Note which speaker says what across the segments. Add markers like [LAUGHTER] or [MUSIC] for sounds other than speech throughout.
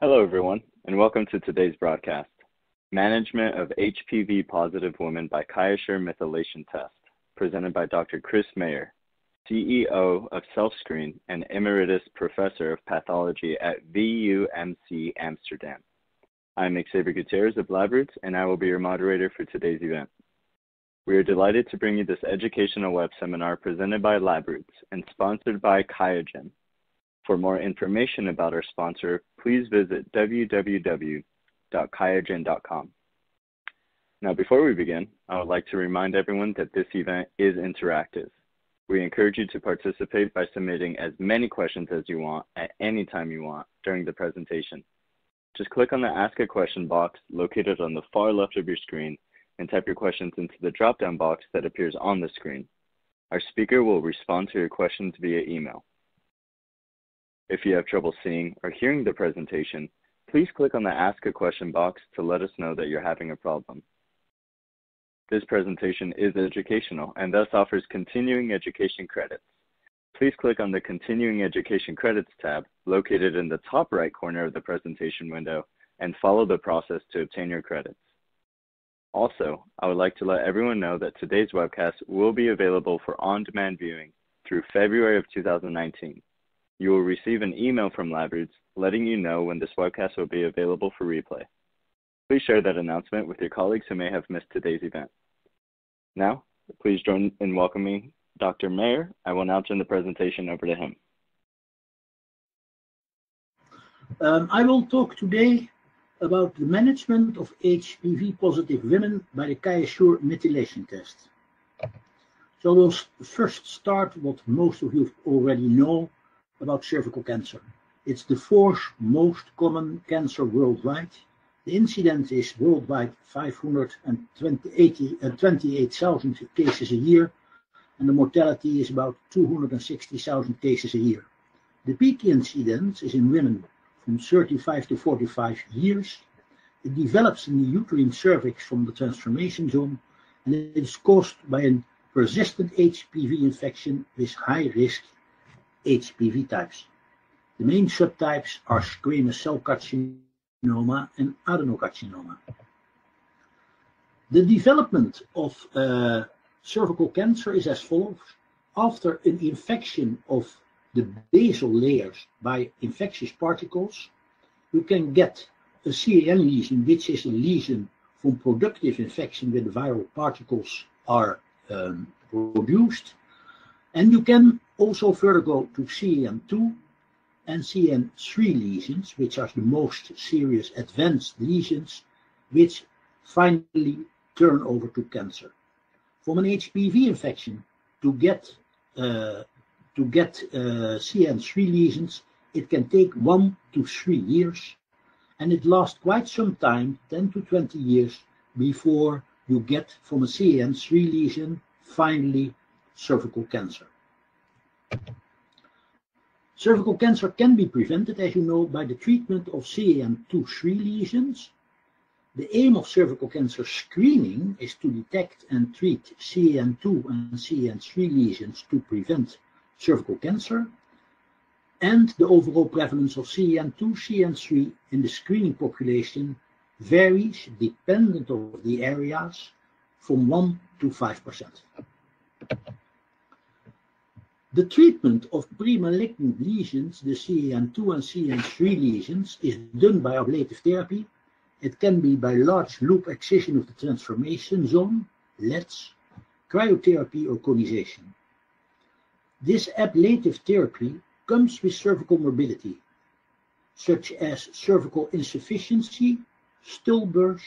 Speaker 1: Hello, everyone, and welcome to today's broadcast, Management of HPV-Positive Women by QIAsure Methylation Test, presented by Dr. Chris Meijer, CEO of Self-Screen and Emeritus Professor of Pathology at VUMC Amsterdam. I'm Xavier Gutierrez of LabRoots, and I will be your moderator for today's event. We are delighted to bring you this educational web seminar presented by LabRoots and sponsored by QIAGEN. For more information about our sponsor, please visit www.qiagen.com. Now, before we begin, I would like to remind everyone that this event is interactive. We encourage you to participate by submitting as many questions as you want at any time you want during the presentation. Just click on the Ask a Question box located on the far left of your screen and type your questions into the drop-down box that appears on the screen. Our speaker will respond to your questions via email. If you have trouble seeing or hearing the presentation, please click on the Ask a Question box to let us know that you're having a problem. This presentation is educational and thus offers continuing education credits. Please click on the Continuing Education Credits tab located in the top right corner of the presentation window and follow the process to obtain your credits. Also, I would like to let everyone know that today's webcast will be available for on-demand viewing through February of 2019. You will receive an email from LabRoots letting you know when this webcast will be available for replay. Please share that announcement with your colleagues who may have missed today's event. Now, please join in welcoming Dr. Meijer. I will now turn the presentation over to him.
Speaker 2: Um, I will talk today about the management of HPV-positive women by the QIAsure methylation test. So we'll first start what most of you already know about cervical cancer. It's the fourth most common cancer worldwide. The incidence is worldwide 528,000 uh, cases a year, and the mortality is about 260,000 cases a year. The peak incidence is in women from 35 to 45 years. It develops in the uterine cervix from the transformation zone, and it is caused by a persistent HPV infection with high risk HPV types. The main subtypes are squamous cell carcinoma and adenocarcinoma. The development of uh, cervical cancer is as follows. After an infection of the basal layers by infectious particles, you can get a CIN lesion, which is a lesion from productive infection where the viral particles are um, produced. And you can also further to CIN2 and CIN3 lesions, which are the most serious advanced lesions, which finally turn over to cancer. From an HPV infection to get uh, to get uh, CIN3 lesions, it can take one to three years, and it lasts quite some time, 10 to 20 years, before you get from a CIN3 lesion finally cervical cancer. Cervical cancer can be prevented, as you know, by the treatment of CIN2-3 lesions. The aim of cervical cancer screening is to detect and treat CIN2 and CIN3 lesions to prevent cervical cancer. And the overall prevalence of CIN2, CIN3 in the screening population varies dependent on the areas from 1 to 5%. The treatment of premalignant lesions, the CIN2 and CIN3 lesions, is done by ablative therapy. It can be by large loop excision of the transformation zone, LETZ, cryotherapy or conization. This ablative therapy comes with cervical morbidity, such as cervical insufficiency, stillbirth,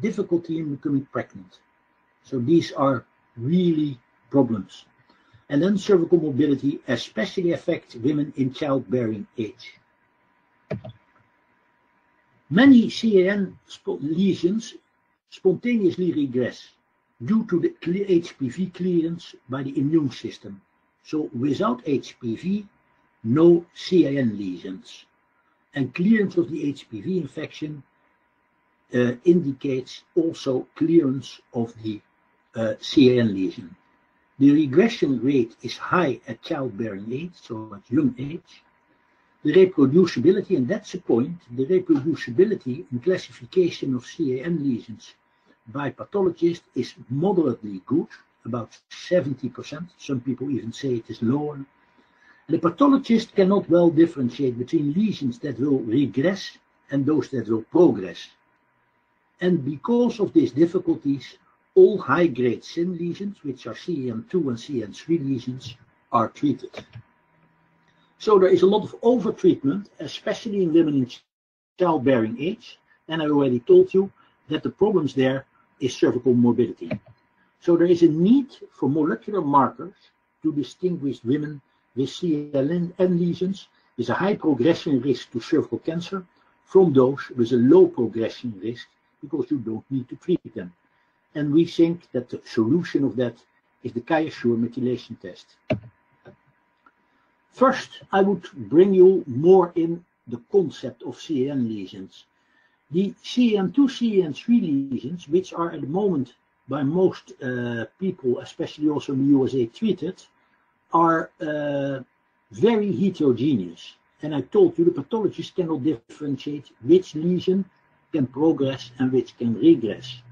Speaker 2: difficulty in becoming pregnant. So these are really problems and then cervical mobility especially affects women in childbearing age. Many CIN lesions spontaneously regress due to the HPV clearance by the immune system. So without HPV, no CIN lesions. And clearance of the HPV infection uh, indicates also clearance of the uh, CIN lesion. The regression rate is high at childbearing age, so at young age. the reproducibility, and that's the point, the reproducibility and classification of CIN lesions by pathologists is moderately good, about 70%. Some people even say it is lower. The pathologist cannot well differentiate between lesions that will regress and those that will progress. And because of these difficulties, all high-grade CIN lesions, which are CIN2 and CIN3 lesions, are treated. So there is a lot of overtreatment, especially in women in childbearing age. And I already told you that the problems there is cervical morbidity. So there is a need for molecular markers to distinguish women with CIN lesions with a high progression risk to cervical cancer from those with a low progression risk because you don't need to treat them. And we think that the solution of that is the QIAsure methylation test. First, I would bring you more in the concept of CIN lesions. The CIN2, CIN3 lesions, which are at the moment by most uh, people, especially also in the USA, treated, are uh, very heterogeneous. And I told you the pathologist cannot differentiate which lesion can progress and which can regress.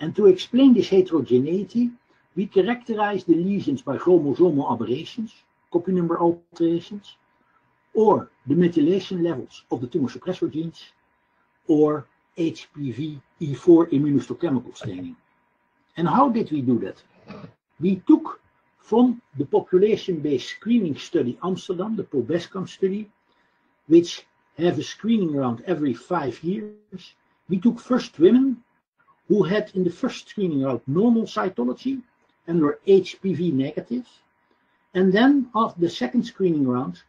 Speaker 2: And to explain this heterogeneity, we characterize the lesions by chromosomal aberrations, copy number alterations, or the methylation levels of the tumor suppressor genes, or HPV E4 immunohistochemical staining. And how did we do that? We took from the population-based screening study Amsterdam, the POBASCAM study, which have a screening around every five years. We took first women who had in the first screening round normal cytology and were HPV negative. And then after the second screening round,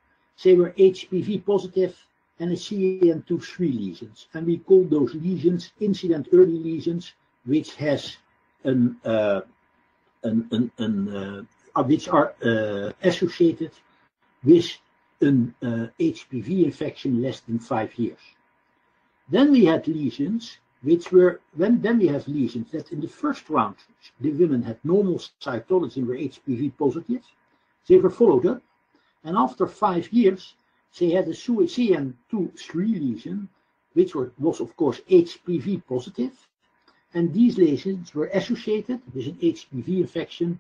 Speaker 2: they were HPV positive and a CIN2-3 lesions. And we call those lesions incident early lesions, which has an, uh, an, an, an uh, which are uh, associated with an HPV infection less than five years. Then we had lesions which were, when, then we have lesions that in the first round, the women had normal cytology were HPV positive. They were followed up, and after five years, they had a CIN2-3 lesion, which were, was of course HPV positive, and these lesions were associated with an HPV infection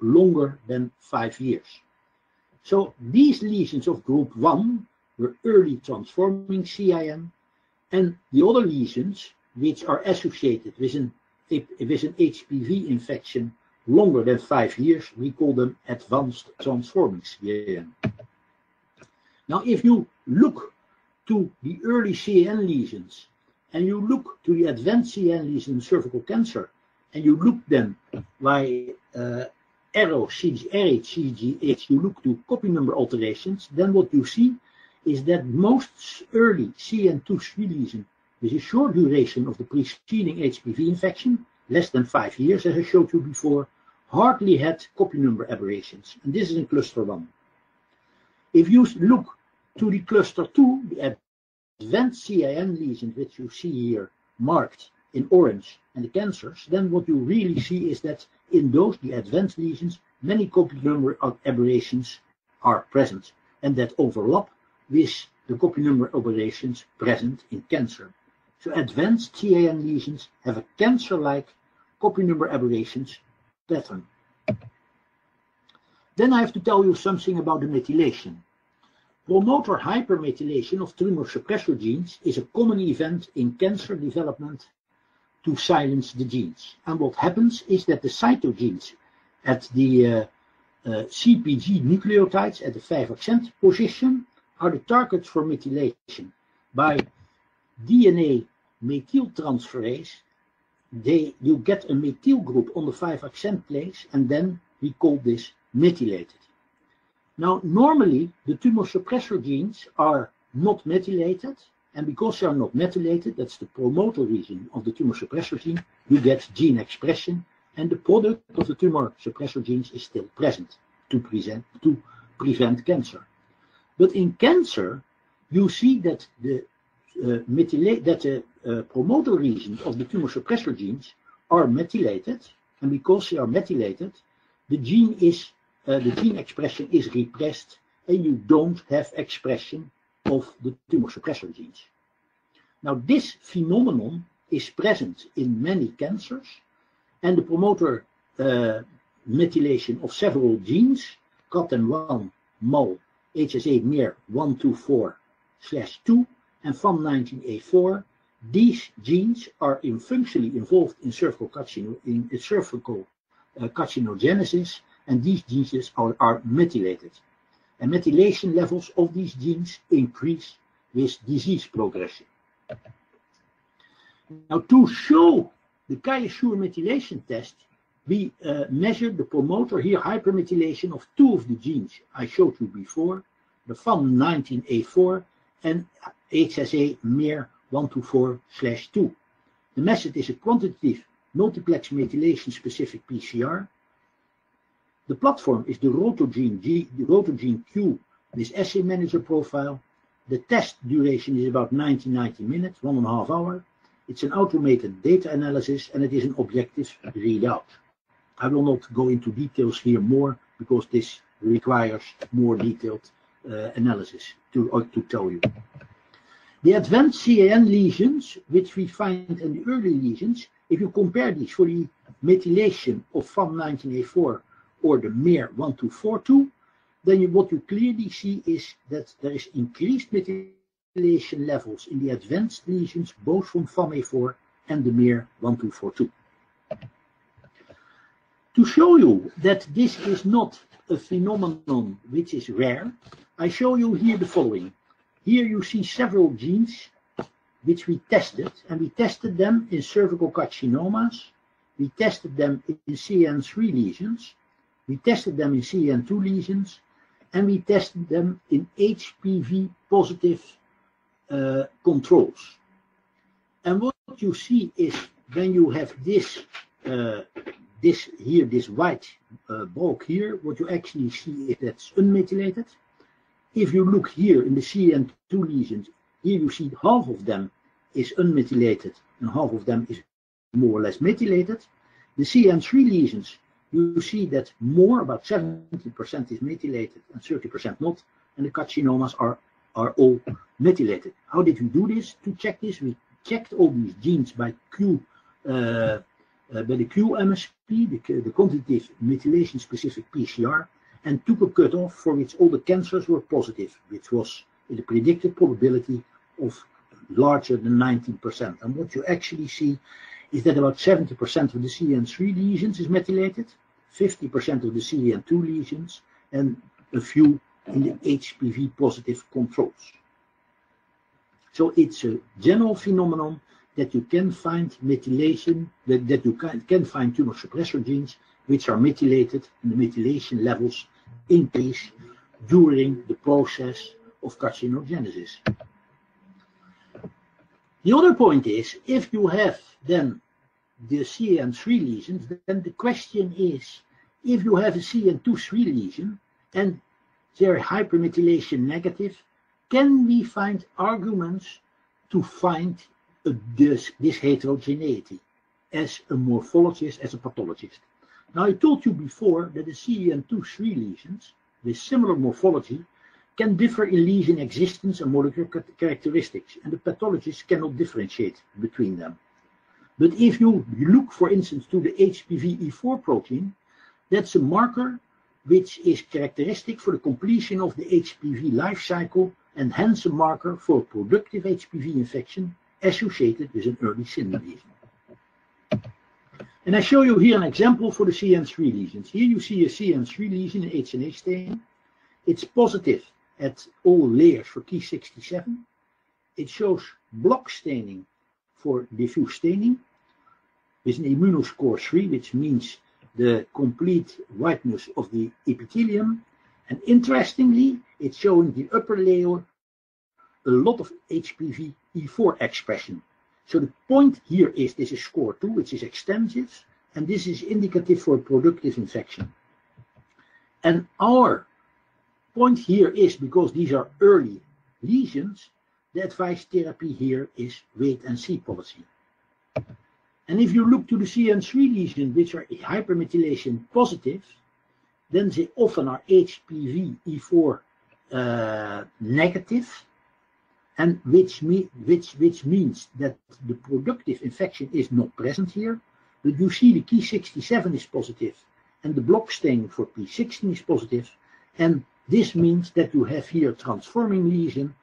Speaker 2: longer than five years. So these lesions of group 1 were early transforming CIN, and the other lesions, which are associated with an, with an HPV infection, longer than five years, we call them advanced transforming CIN. Now, if you look to the early CIN lesions and you look to the advanced CIN lesions in cervical cancer, and you look then by uh, array CGH, you look to copy number alterations, then what you see is that most early CIN2 lesions with a short duration of the preceding HPV infection, less than five years, as I showed you before, hardly had copy number aberrations. And this is in cluster 1. If you look to the cluster 2, the advanced CIN lesions, which you see here marked in orange, and the cancers, then what you really see is that in those, the advanced lesions, many copy number aberrations are present, and that overlap with the copy number aberrations present in cancer. So advanced CIN lesions have a cancer-like copy number aberrations pattern. Then I have to tell you something about the methylation. Promoter hypermethylation of tumor suppressor genes is a common event in cancer development to silence the genes. And what happens is that the cytosines at the uh, uh, CPG nucleotides at the 5 accent position are the targets for methylation. By DNA methyltransferase, they, you get a methyl group on the 5 accent place, and then we call this methylated. Now, normally, the tumor suppressor genes are not methylated, and because they are not methylated, that's the promoter region of the tumor suppressor gene, you get gene expression, and the product of the tumor suppressor genes is still present to, present, to prevent cancer. But in cancer, you see that the uh, that the uh, promoter regions of the tumor suppressor genes are methylated, and because they are methylated, the gene is uh, the gene expression is repressed and you don't have expression of the tumor suppressor genes. Now, this phenomenon is present in many cancers, and the promoter uh, methylation of several genes, CADM1, MAL, HSA miR 124 2, and FAM19A4, these genes are in functionally involved in cervical, carcino, in cervical uh, carcinogenesis, and these genes are, are methylated. And methylation levels of these genes increase with disease progression. Now, to show the QIAsure methylation test, we uh, measured the promoter here hypermethylation of two of the genes I showed you before, the FAM19A4 and HSA miR 124/2. The method is a quantitative multiplex methylation specific PCR. The platform is the Rotor-Gene, G, the Rotor-Gene Q with assay manager profile. The test duration is about 90, 90 minutes, one and a half hour. It's an automated data analysis and it is an objective readout. I will not go into details here more because this requires more detailed uh, analysis to, uh, to tell you. The advanced CIN lesions, which we find in the early lesions, if you compare these for the methylation of FAM19A4 or the miR1242, then you, what you clearly see is that there is increased methylation levels in the advanced lesions, both from FAM-A4 and the miR1242. To show you that this is not a phenomenon which is rare, I show you here the following. Here you see several genes which we tested, and we tested them in cervical carcinomas, we tested them in CIN3 lesions, we tested them in CIN2 lesions, and we tested them in HPV positive uh, controls. And what you see is when you have this, uh, this here, this white uh, bulk here, what you actually see is that's unmethylated. If you look here in the CIN2 lesions, here you see half of them is unmethylated and half of them is more or less methylated. The CIN3 lesions, you see that more, about 70% is methylated and 30% not, and the carcinomas are, are all methylated. How did we do this to check this? We checked all these genes by Q, uh, uh, by the QMSP, the, the quantitative methylation specific PCR, and took a cutoff for which all the cancers were positive, which was the predicted probability of larger than 19%. And what you actually see is that about 70% of the CIN3 lesions is methylated, 50% of the CIN2 lesions, and a few in the HPV positive controls. So it's a general phenomenon that you can find methylation, that, that you can, can find tumor suppressor genes which are methylated and the methylation levels increase during the process of carcinogenesis. The other point is, if you have then the CIN3 lesions, then the question is, if you have a CIN2-3 lesion and they're hypermethylation negative, can we find arguments to find this, this heterogeneity as a morphologist, as a pathologist? Now, I told you before that the CIN2-3 lesions with similar morphology can differ in lesion existence and molecular characteristics, and the pathologist cannot differentiate between them. But if you look, for instance, to the HPV E4 protein, that's a marker which is characteristic for the completion of the HPV life cycle and hence a marker for productive HPV infection associated with an early CIN lesion. And I show you here an example for the CIN3 lesions. Here you see a CIN3 lesion in H&E stain. It's positive at all layers for Ki67. It shows block staining for diffuse staining with an immunoscore 3, which means the complete whiteness of the epithelium. And interestingly, it's showing the upper layer a lot of HPV E4 expression. So the point here is this is score 2, which is extensive, and this is indicative for productive infection. And our point here is, because these are early lesions, the advised therapy here is wait and see policy. And if you look to the CIN3 lesions, which are hypermethylation positive, then they often are HPV E4 uh, negative, and which, me, which, which means that the productive infection is not present here, but you see the Ki67 is positive and the block stain for P16 is positive, and this means that you have here transforming lesion,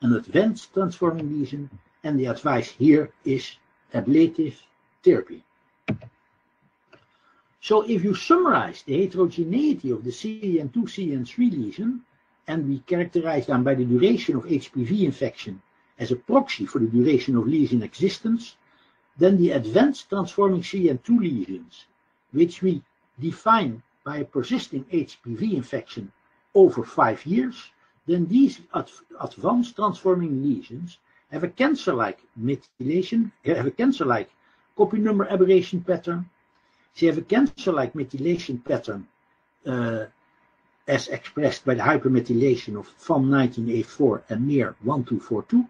Speaker 2: an advanced transforming lesion, and the advice here is ablative therapy. So if you summarize the heterogeneity of the CIN2, CIN3 lesion, and we characterize them by the duration of HPV infection as a proxy for the duration of lesion existence, then the advanced transforming CIN2 lesions, which we define by a persisting HPV infection over five years, then these ad advanced transforming lesions have a cancer-like methylation, have a cancer-like copy number aberration pattern. They have a cancer-like methylation pattern uh, as expressed by the hypermethylation of FAM19A4 and miR1242.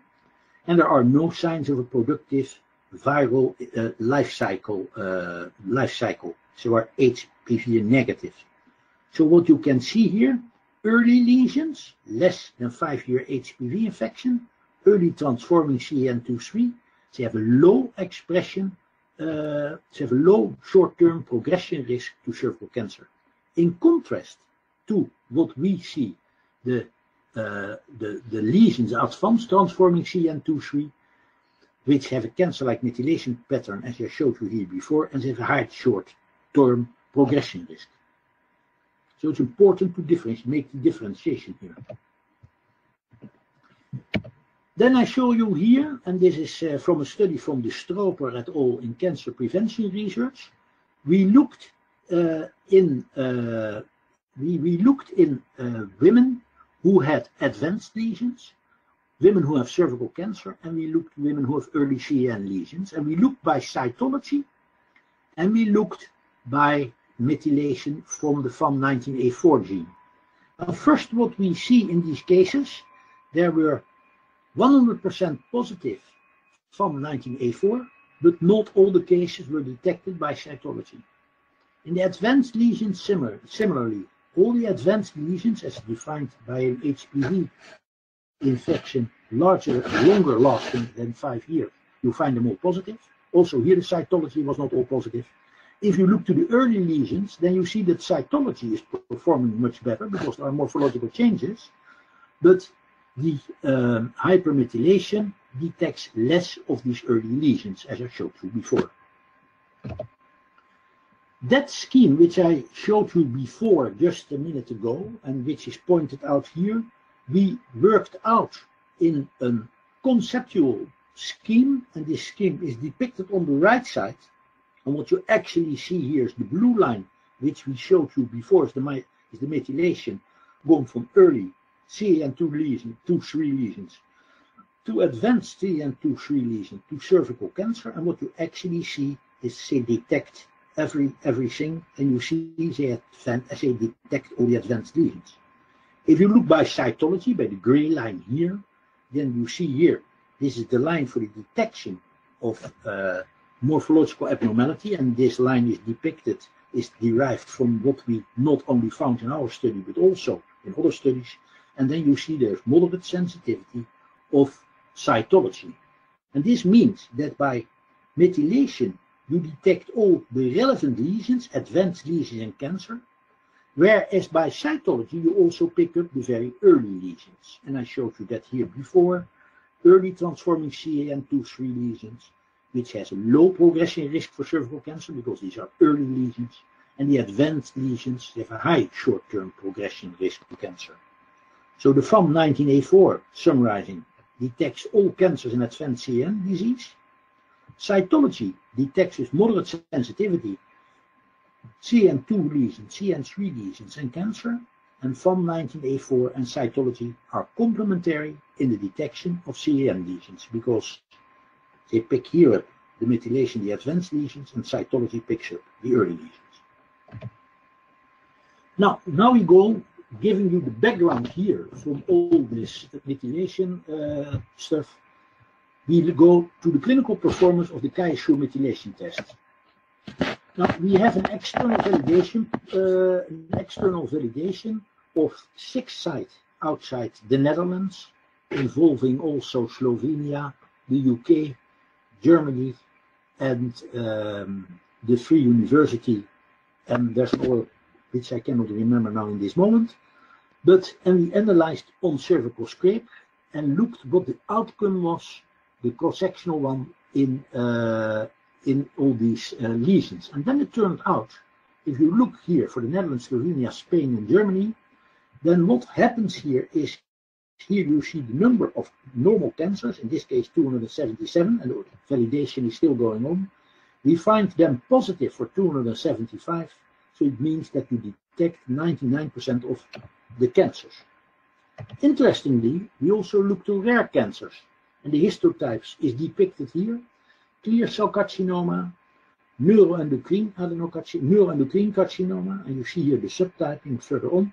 Speaker 2: And there are no signs of a productive viral uh, life cycle, uh, life cycle. So are HPV negative. So what you can see here, early lesions, less than five-year HPV infection, early transforming CN23, they have a low expression, uh, they have a low short-term progression risk to cervical cancer. In contrast to what we see, the, uh, the, the lesions advanced transforming CN23, which have a cancer-like methylation pattern, as I showed you here before, and they have a high short-term progression risk. So it's important to differentiate, make the differentiation here. Then I show you here, and this is uh, from a study from De Strooper et al. in cancer prevention research. We looked uh, in uh, we, we looked in uh, women who had advanced lesions, women who have cervical cancer, and we looked women who have early CIN lesions, and we looked by cytology, and we looked by methylation from the FAM19A4 gene. Now, first, what we see in these cases, there were 100% positive FAM19A4, but not all the cases were detected by cytology. In the advanced lesions, similar, similarly, all the advanced lesions, as defined by an HPV infection, larger, longer lasting than five years, you find them all positive. Also, here the cytology was not all positive. If you look to the early lesions, then you see that cytology is performing much better because there are morphological changes, but the um, hypermethylation detects less of these early lesions, as I showed you before. That scheme, which I showed you before just a minute ago, and which is pointed out here, we worked out in a conceptual scheme, and this scheme is depicted on the right side and what you actually see here is the blue line, which we showed you before, is the, is the methylation going from early CIN2 lesion, 2-3 lesions, to advanced CIN2-3 lesion, to cervical cancer. And what you actually see is they detect every everything, and you see they, they detect all the advanced lesions. If you look by cytology, by the gray line here, then you see here, this is the line for the detection of uh, morphological abnormality, and this line is depicted, is derived from what we not only found in our study, but also in other studies. And then you see there's moderate sensitivity of cytology. And this means that by methylation, you detect all the relevant lesions, advanced lesions and cancer, whereas by cytology, you also pick up the very early lesions. And I showed you that here before, early transforming CIN2-3 lesions, which has a low progression risk for cervical cancer because these are early lesions, and the advanced lesions have a high short-term progression risk to cancer. So the FAM19A4, summarizing, detects all cancers in advanced CIN disease. Cytology detects with moderate sensitivity CIN2 lesions, CIN3 lesions, and cancer. And FAM19A4 and cytology are complementary in the detection of CIN lesions because they pick here up the methylation, the advanced lesions, and cytology picks up the early lesions. Now, now we go giving you the background here from all this methylation uh, stuff. We go to the clinical performance of the QIAsure methylation test. Now we have an external validation, uh, an external validation of six sites outside the Netherlands involving also Slovenia, the UK, Germany, and um, the Free University. And there's more which I cannot remember now in this moment. But and we analyzed on cervical scrape and looked what the outcome was, the cross-sectional one in uh, in all these uh, lesions. And then it turned out, if you look here for the Netherlands, Slovenia, Spain, and Germany, then what happens here is here you see the number of normal cancers, in this case 277, and validation is still going on. We find them positive for 275, so it means that you detect 99% of the cancers. Interestingly, we also look to rare cancers, and the histotypes is depicted here. Clear cell carcinoma, neuroendocrine adenocarcinoma, neuroendocrine carcinoma, and you see here the subtyping further on.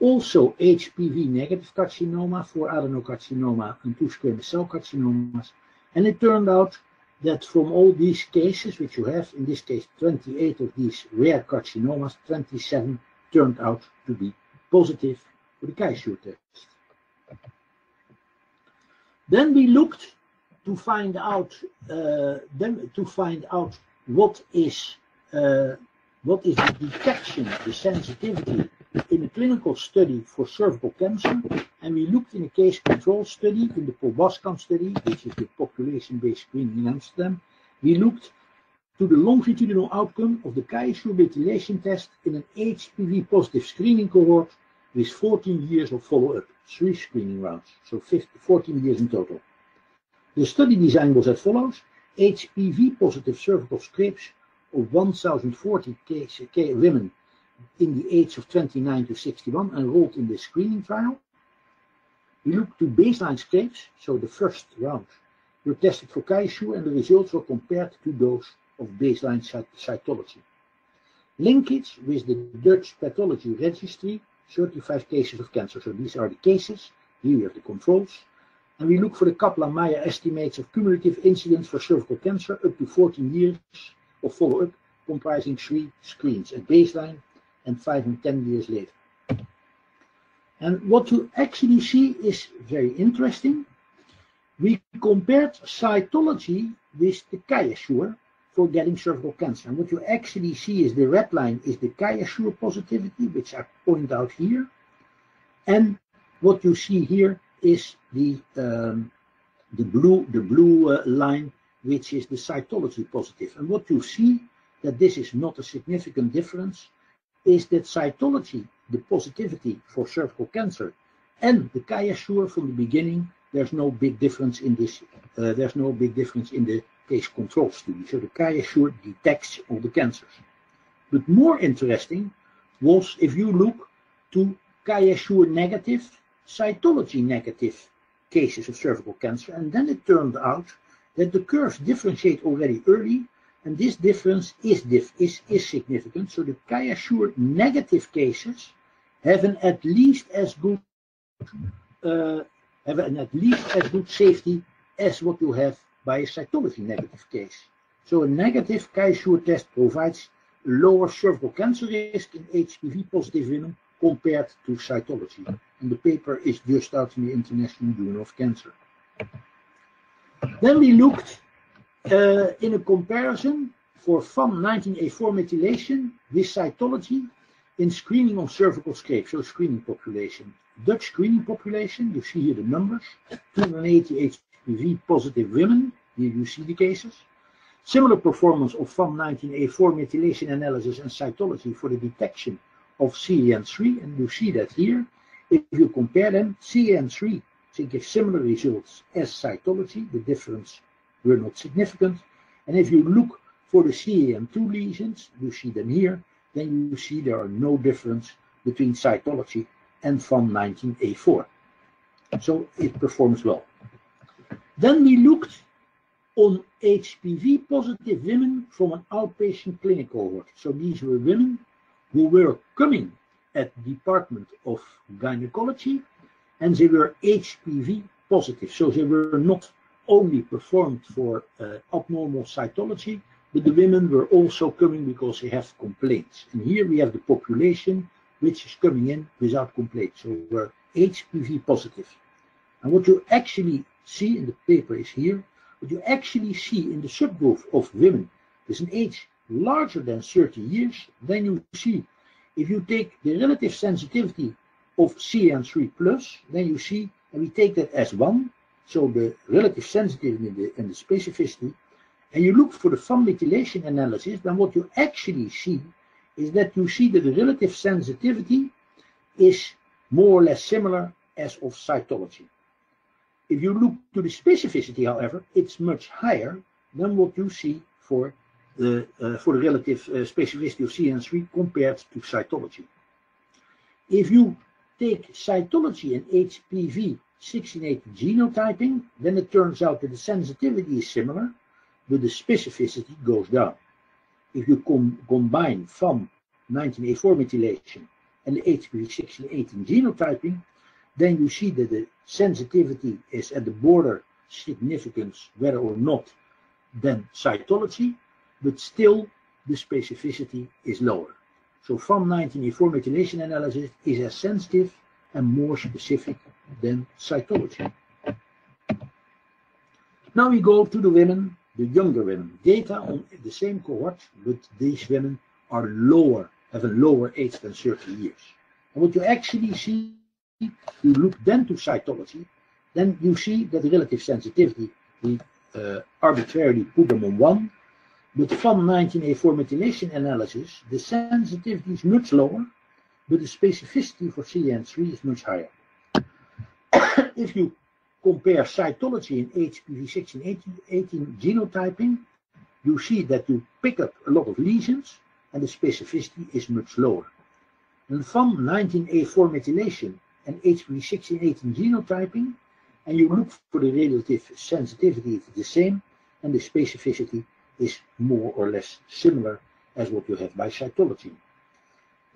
Speaker 2: Also HPV negative carcinoma for adenocarcinoma and two squamous cell carcinomas. And it turned out that from all these cases, which you have, in this case 28 of these rare carcinomas, 27 turned out to be positive for the QIAsure test. Then we looked to find out, uh, then to find out what is uh, what is the detection, the sensitivity in a clinical study for cervical cancer, and we looked in a case control study in the POBASCAM study, which is the population-based screening in Amsterdam. We looked to the longitudinal outcome of the QIAsure methylation test in an HPV positive screening cohort with 14 years of follow-up, three screening rounds, so 50, 14 years in total. The study design was as follows. HPV positive cervical scrapes of 1,040 case, women in the age of 29 to 61 enrolled in the screening trial. We looked to baseline scrapes, so the first round were tested for QIAsure and the results were compared to those of baseline cytology. Linkage with the Dutch pathology registry, 35 cases of cancer. So these are the cases. Here we have the controls. And we look for the Kaplan-Meier estimates of cumulative incidence for cervical cancer up to 14 years of follow-up, comprising three screens at baseline and five and 10 years later. And what you actually see is very interesting. We compared cytology with the QIAsure for getting cervical cancer. And what you actually see is the red line is the QIAsure positivity, which I point out here. And what you see here is the um, the blue the blue uh, line, which is the cytology positive. And what you see that this is not a significant difference is that cytology, the positivity for cervical cancer, and the QIAsure from the beginning, there's no big difference in this. Uh, there's no big difference in the case control study. So the QIAsure detects all the cancers. But more interesting was if you look to QIAsure negative, cytology negative cases of cervical cancer, and then it turned out that the curves differentiate already early and this difference is, diff is, is significant. So the QIAsure negative cases have an at least as good uh, have an at least as good safety as what you have by a cytology negative case. So a negative QIAsure test provides lower cervical cancer risk in HPV positive women compared to cytology. And the paper is just out in the International Journal of Cancer. Then we looked uh, in a comparison for FAM 19A4 methylation with cytology in screening on cervical scrape, so screening population. Dutch screening population, you see here the numbers, 280 HPV positive women, here you see the cases. Similar performance of FAM 19A4 methylation analysis and cytology for the detection of CIN3, and you see that here. If you compare them, CIN3 gives similar results as cytology, the difference were not significant. And if you look for the CIN2 lesions, you see them here, then you see there are no difference between cytology and FAM 19A4. So it performs well. Then we looked on HPV positive women from an outpatient clinic cohort. So these were women who were coming at the Department of Gynecology and they were HPV positive. So they were not only performed for uh, abnormal cytology, but the women were also coming because they have complaints. And here we have the population which is coming in without complaints, so we're HPV positive. And what you actually see in the paper is here, what you actually see in the subgroup of women with an age larger than 30 years, then you see if you take the relative sensitivity of CIN3 plus, then you see, and we take that as 1, so the relative sensitivity and the, and the specificity, and you look for the FAM methylation analysis, then what you actually see is that you see that the relative sensitivity is more or less similar as of cytology. If you look to the specificity, however, it's much higher than what you see for the, uh, for the relative uh, specificity of CIN3 compared to cytology. If you take cytology and HPV 1680 genotyping, then it turns out that the sensitivity is similar, but the specificity goes down. If you com combine FAM 19A4 methylation and the HPV 1618 genotyping, then you see that the sensitivity is at the border significance, whether or not, than cytology, but still the specificity is lower. So FAM 19A4 methylation analysis is as sensitive and more specific than cytology. Now we go to the women, the younger women. Data on the same cohort, but these women are lower, have a lower age than 30 years. And what you actually see, you look then to cytology, then you see that relative sensitivity, we uh, arbitrarily put them on 1, but FAM 19A4 methylation analysis, the sensitivity is much lower, but the specificity for CIN3 is much higher. [COUGHS] if you compare cytology and HPV 16, 18, 18 genotyping, you see that you pick up a lot of lesions and the specificity is much lower. And FAM 19A4 methylation and HPV 16, 18 genotyping, and you look for the relative sensitivity, it's the same, and the specificity is more or less similar as what you have by cytology.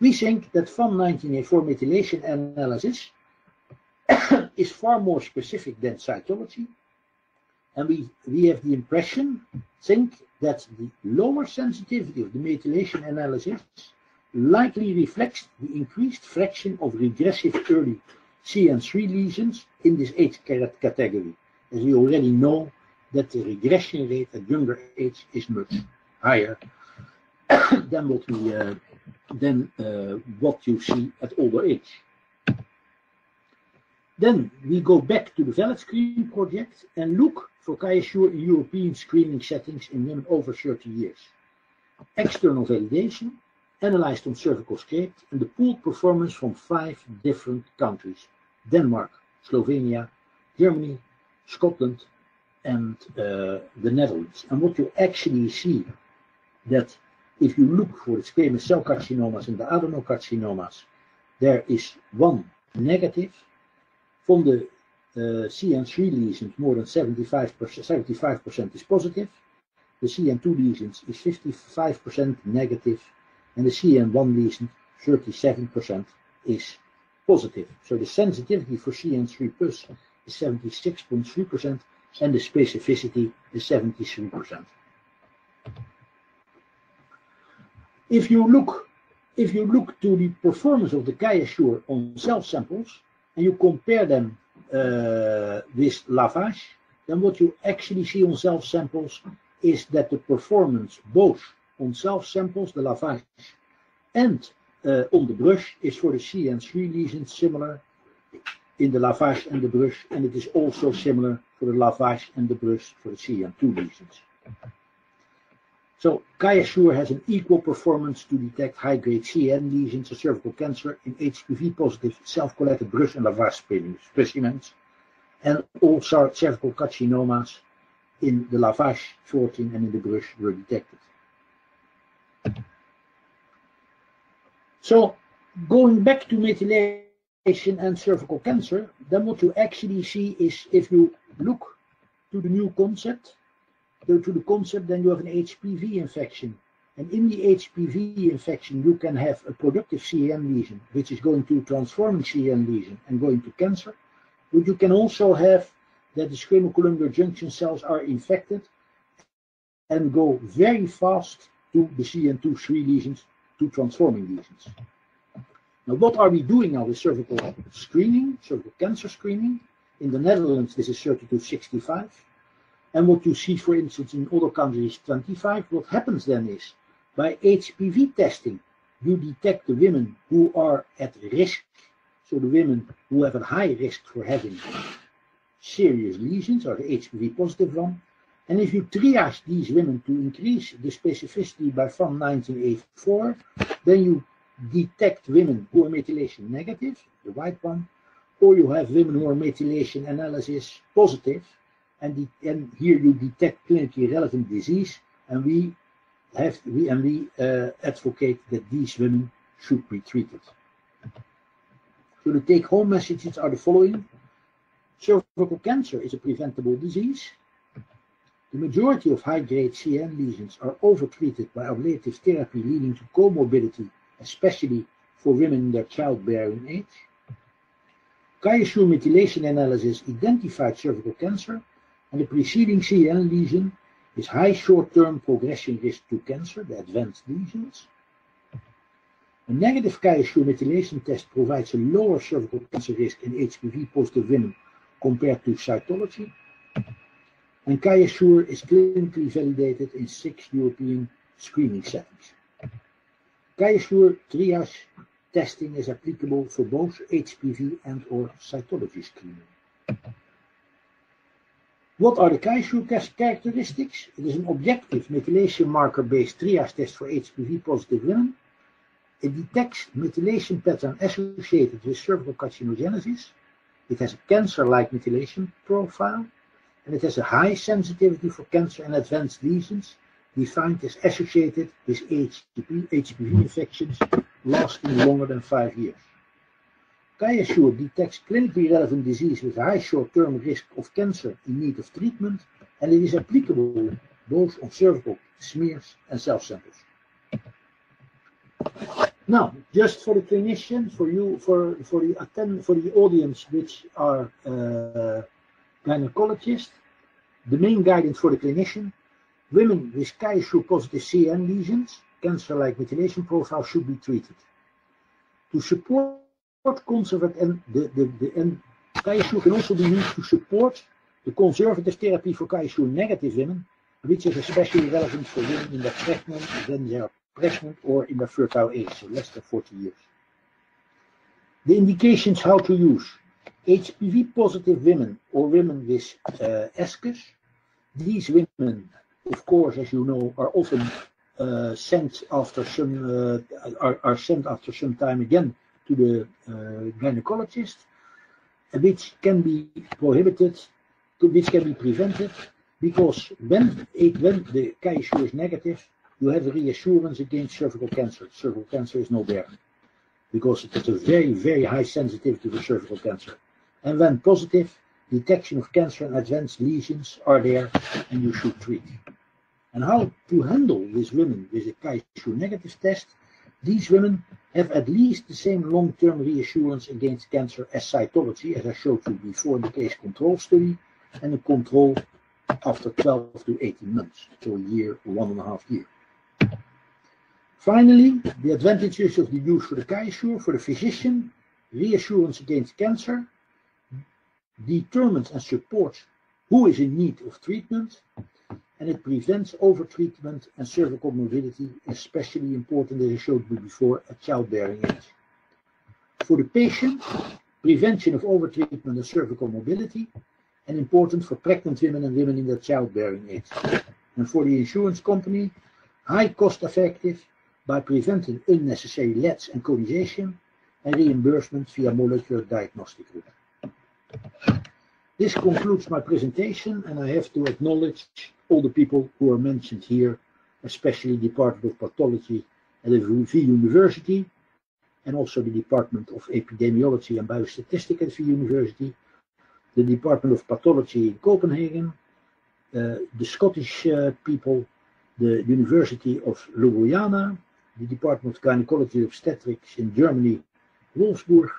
Speaker 2: We think that FAM 19A4 methylation analysis [COUGHS] is far more specific than cytology, and we, we have the impression, think that the lower sensitivity of the methylation analysis likely reflects the increased fraction of regressive early CIN3 lesions in this age category. As we already know, that the regression rate at younger age is much higher [COUGHS] than what we uh, than uh, what you see at older age. Then we go back to the valid screening project and look for QIAsure in European screening settings in women over 30 years. External validation, analyzed on cervical scraped, and the pooled performance from five different countries. Denmark, Slovenia, Germany, Scotland, and uh, the Netherlands. And what you actually see that if you look for the squamous cell carcinomas and the adenocarcinomas, there is one negative. From the uh, CIN3 lesions, more than 75%, 75% is positive. The CIN2 lesions is 55% negative, and the CIN1 lesion, 37% is positive. So the sensitivity for CIN3 plus is 76.3%, and the specificity is 73%. If you look, if you look to the performance of the QIAsure on self samples and you compare them uh, with lavage, then what you actually see on self samples is that the performance both on self samples, the lavage, and uh, on the brush is for the CIN3 lesions similar in the lavage and the brush, and it is also similar for the lavage and the brush for the CIN2 lesions. So QIAsure has an equal performance to detect high-grade CIN lesions of cervical cancer in HPV-positive self-collected brush and lavage specimens, and all cervical carcinomas in the lavage 14 and in the brush were detected. So going back to methylation and cervical cancer, then what you actually see is if you look to the new concept, go to the concept, then you have an HPV infection. And in the HPV infection, you can have a productive CIN lesion, which is going to transform CIN lesion and going to cancer. But you can also have that the squamocolumnar junction cells are infected and go very fast to the CIN2 3 lesions to transforming lesions. Now, what are we doing now with cervical screening, cervical cancer screening? In the Netherlands, this is 30 to 65. And what you see, for instance, in other countries, 25. What happens then is, by HPV testing, you detect the women who are at risk, so the women who have a high risk for having serious lesions, or the HPV positive one, and if you triage these women to increase the specificity by FAM 19A4, then you detect women who are methylation negative, the white one, or you have women who are methylation analysis positive, and, and here you detect clinically relevant disease, and we have we and we uh, advocate that these women should be treated. So the take-home messages are the following: cervical cancer is a preventable disease. The majority of high-grade CIN lesions are overtreated by ablative therapy leading to comorbidity, especially for women in their childbearing age. QIAsure methylation analysis identified cervical cancer, and the preceding CIN lesion is high short-term progression risk to cancer, the advanced lesions. A negative QIAsure methylation test provides a lower cervical cancer risk in HPV-positive women compared to cytology. And QIAsure is clinically validated in six European screening settings. QIAsure triage testing is applicable for both HPV and or cytology screening. What are the QIAsure characteristics? It is an objective methylation marker-based triage test for HPV-positive women. It detects methylation pattern associated with cervical carcinogenesis. It has a cancer-like methylation profile and it has a high sensitivity for cancer and advanced lesions defined as associated with HPV, HPV infections lasting longer than five years. QIAsure detects clinically relevant disease with high short-term risk of cancer in need of treatment, and it is applicable both on cervical smears and self-samples. Now, just for the clinician, for you, for for the attend, for the audience which are uh, gynecologist, the main guidance for the clinician, women with QIAsure positive CIN lesions, cancer-like methylation profile should be treated. To support conservative and the, the, the and QIAsure can also be used to support the conservative therapy for QIAsure negative women, which is especially relevant for women in their pregnant, when they are pregnant or in their fertile age, so less than 40 years. The indications how to use. HPV positive women or women with uh, ASCUS, these women, of course, as you know, are often uh, sent after some uh, are, are, sent after some time again to the uh, gynecologist, which can be prohibited, which can be prevented, because when it, when the QIAsure is negative, you have reassurance against cervical cancer. Cervical cancer is no bear, because it has a very very high sensitivity for cervical cancer. And when positive, detection of cancer and advanced lesions are there and you should treat. And how to handle these women with a QIAsure negative test, these women have at least the same long-term reassurance against cancer as cytology, as I showed you before in the case control study, and the control after 12 to 18 months, so a year one and a half year. Finally, the advantages of the use for the QIAsure for the physician, reassurance against cancer, determines and supports who is in need of treatment, and it prevents overtreatment and cervical morbidity, especially important as I showed you before at childbearing age. For the patient, prevention of overtreatment and cervical mobility, and important for pregnant women and women in their childbearing age. And for the insurance company, high cost effective by preventing unnecessary LEDs and conization and reimbursement via molecular diagnostic route. This concludes my presentation, and I have to acknowledge all the people who are mentioned here, especially the Department of Pathology at the VU University, and also the Department of Epidemiology and Biostatistics at VU University, the Department of Pathology in Copenhagen, uh, the Scottish uh, people, the University of Ljubljana, the Department of Gynecology Obstetrics in Germany, Wolfsburg,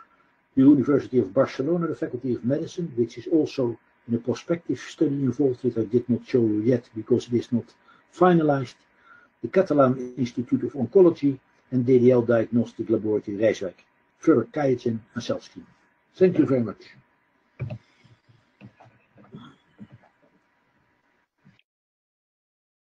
Speaker 2: the University of Barcelona, the Faculty of Medicine, which is also in a prospective study involved, which I did not show you yet because it is not finalized, the Catalan Institute of Oncology, and DDL Diagnostic Laboratory Rijswijk, further QIAGEN and scheme. Thank you very much.